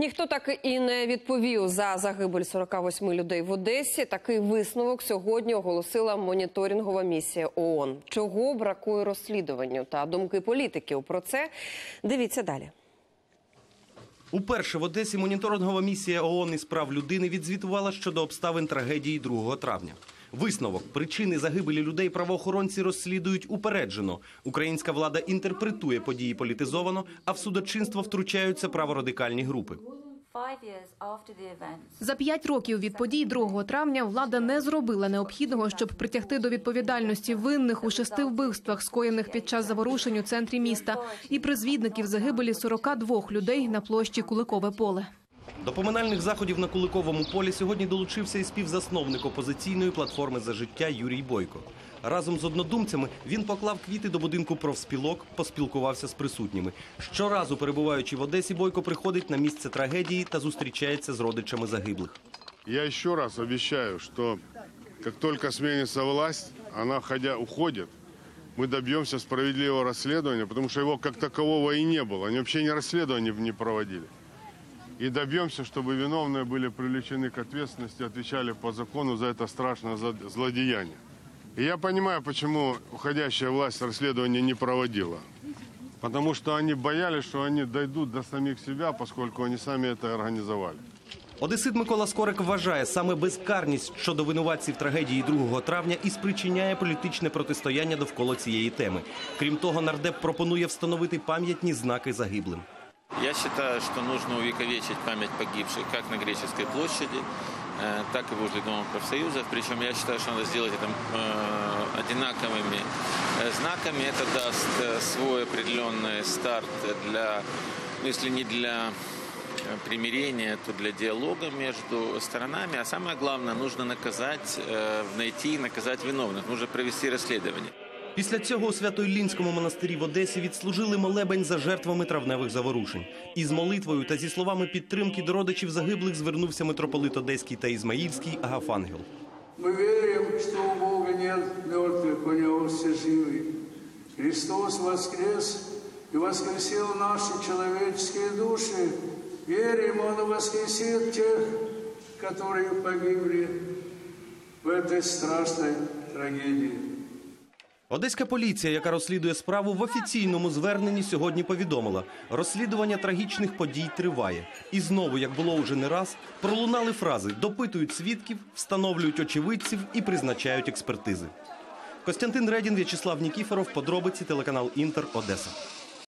Ніхто так і не відповів за загибель 48 людей в Одесі. Такий висновок сьогодні оголосила моніторингова місія ООН. Чого бракує розслідуванню та думки політиків про це? Дивіться далі. Уперше в Одесі моніторингова місія ООН із прав людини відзвітувала щодо обставин трагедії 2 травня. Висновок причини загибелі людей правоохоронці розслідують упереджено. Українська влада інтерпретує події політизовано, а в судочинство втручаються праворадикальні групи. За п'ять років від подій 2 травня влада не зробила необхідного, щоб притягти до відповідальності винних у шести вбивствах, скоєних під час заворушень у центрі міста, і призвідників загибелі 42 людей на площі Куликове поле. До поминальних заходів на Куликовому полі сьогодні долучився і співзасновник опозиційної платформи за життя Юрій Бойко. Разом з однодумцями він поклав квіти до будинку профспілок, поспілкувався з присутніми. Щоразу, перебуваючи в Одесі, Бойко приходить на місце трагедії та зустрічається з родичами загиблих. Я еще раз обещаю, что как только сменится власть, она входя, уходит, мы добьемся справедливого расследования, потому что его как такового и не было. Они вообще ни расследования не проводили И добьемся, чтобы виновные были привлечены к ответственности, отвечали по закону за это страшное зло- злодеяние. И я понимаю, почему уходящая власть расследования не проводила. Потому что они боялись, что они дойдут до самих себя, поскольку они сами это организовали. Одесит Микола Скорик вважає, саме безкарність щодо винуватців трагедії 2 травня і спричиняє політичне протистояння довкола цієї теми. Крім того, нардеп пропонує встановити пам'ятні знаки загиблим. Я считаю, что нужно увековечить память погибших как на Греческой площади, э, так и возле Дома профсоюзов. Причем я считаю, что надо сделать это э, одинаковыми э, знаками. Это даст свой определенный старт для, ну, если не для примирения, то для диалога между сторонами. А самое главное, нужно наказать, найти и наказать виновных. Нужно провести расследование. Після цього у Свято-Іллінському монастирі в Одесі відслужили молебень за жертвами травневих заворушень. Із молитвою та зі словами підтримки до родичів загиблих звернувся митрополит Одеський та Ізмаїльський Агафангел. Мы верим, что у Бога нет мертвых, у Него все живы. Христос воскрес и воскресил наши человеческие души. Верим, Он воскресит тех, которые погибли в этой страшной трагедии. Одеська поліція, яка розслідує справу, в офіційному зверненні сьогодні повідомила, розслідування трагічних подій триває. І знову, як було уже не раз, пролунали фрази допитують свідків, встановлюють очевидців і призначають експертизи. Костянтин Редін, В'ячеслав Нікіфоров, подробиці телеканал Інтер Одеса.